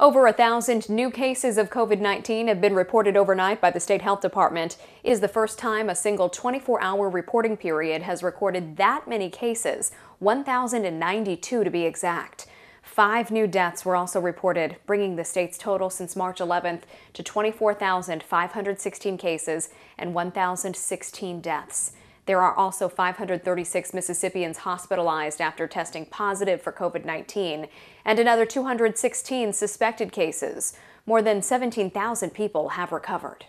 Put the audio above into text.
Over a thousand new cases of COVID 19 have been reported overnight by the State Health Department. It is the first time a single 24 hour reporting period has recorded that many cases, 1,092 to be exact. Five new deaths were also reported, bringing the state's total since March 11th to 24,516 cases and 1,016 deaths. There are also 536 Mississippians hospitalized after testing positive for COVID 19 and another 216 suspected cases. More than 17,000 people have recovered.